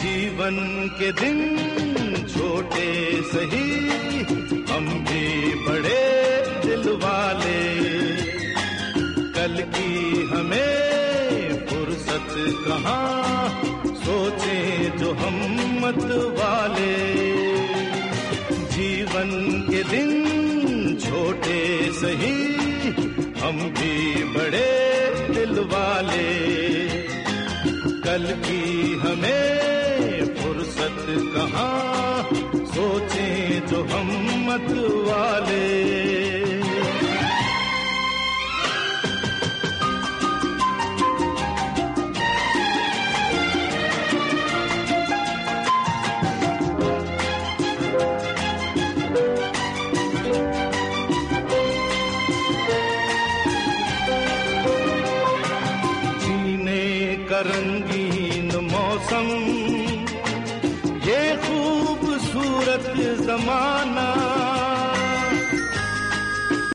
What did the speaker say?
जीवन के दिन छोटे सही हम भी बड़े दिल वाले कल की हमें फुर्सत कहाँ सोचे जो हम मत वाले जीवन के दिन छोटे सही, हम भी बड़े दिल वाले। कल की हमें फुर्सत कहाँ, सोचें जो हम मत वाले। रंगीन मौसम ये खूबसूरत जमाना।